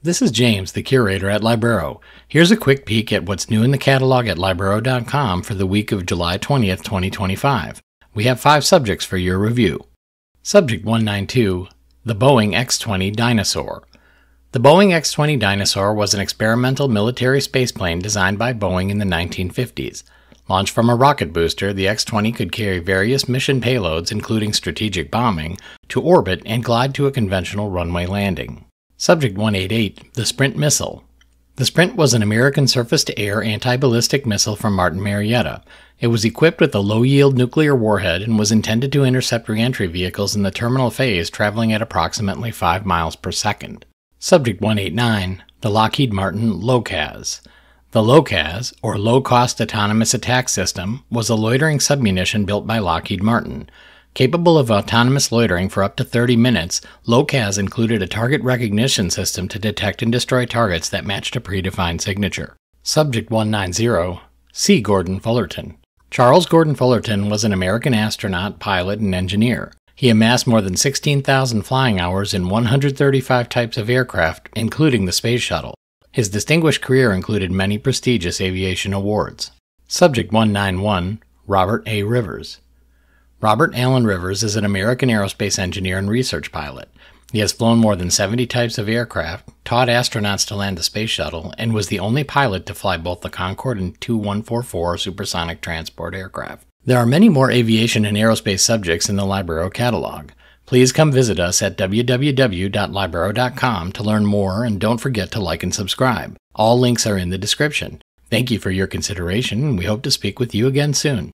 This is James, the curator at Libraero. Here's a quick peek at what's new in the catalog at Libraero.com for the week of July 20th, 2025. We have five subjects for your review. Subject 192 The Boeing X 20 Dyna-Soar. The Boeing X 20 Dyna-Soar was an experimental military spaceplane designed by Boeing in the 1950s. Launched from a rocket booster, the X 20 could carry various mission payloads, including strategic bombing, to orbit and glide to a conventional runway landing. Subject 188 The Sprint Missile. The Sprint was an American surface to air anti ballistic missile from Martin Marietta. It was equipped with a low yield nuclear warhead and was intended to intercept reentry vehicles in the terminal phase traveling at approximately 5 miles per second. Subject 189 The Lockheed Martin LOCAAS. The LOCAAS, or Low Cost Autonomous Attack System, was a loitering submunition built by Lockheed Martin. Capable of autonomous loitering for up to 30 minutes, LOCAAS included a target recognition system to detect and destroy targets that matched a predefined signature. Subject 190 C. Gordon Fullerton. Charles Gordon Fullerton was an American astronaut, pilot, and engineer. He amassed more than 16,000 flying hours in 135 types of aircraft, including the Space Shuttle. His distinguished career included many prestigious aviation awards. Subject 191 Robert A. Rivers. Robert Allen Rivers is an American aerospace engineer and research pilot. He has flown more than 70 types of aircraft, taught astronauts to land the space shuttle, and was the only pilot to fly both the Concorde and Tu-144 supersonic transport aircraft. There are many more aviation and aerospace subjects in the Libraero catalog. Please come visit us at www.libraero.com to learn more and don't forget to like and subscribe. All links are in the description. Thank you for your consideration and we hope to speak with you again soon.